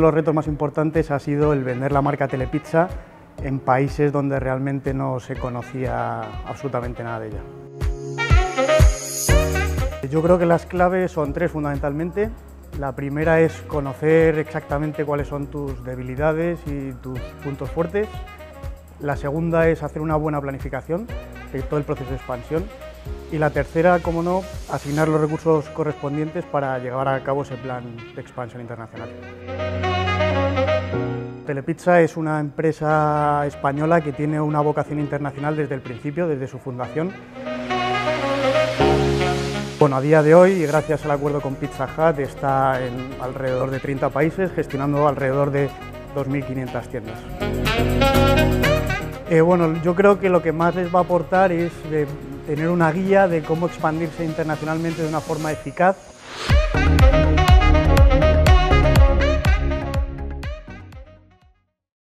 los retos más importantes ha sido el vender la marca Telepizza en países donde realmente no se conocía absolutamente nada de ella. Yo creo que las claves son tres fundamentalmente. La primera es conocer exactamente cuáles son tus debilidades y tus puntos fuertes. La segunda es hacer una buena planificación de todo el proceso de expansión. Y la tercera, como no, asignar los recursos correspondientes para llevar a cabo ese plan de expansión internacional. Telepizza es una empresa española que tiene una vocación internacional desde el principio, desde su fundación. Bueno, a día de hoy, gracias al acuerdo con Pizza Hut, está en alrededor de 30 países, gestionando alrededor de 2.500 tiendas. Eh, bueno, yo creo que lo que más les va a aportar es tener una guía de cómo expandirse internacionalmente de una forma eficaz.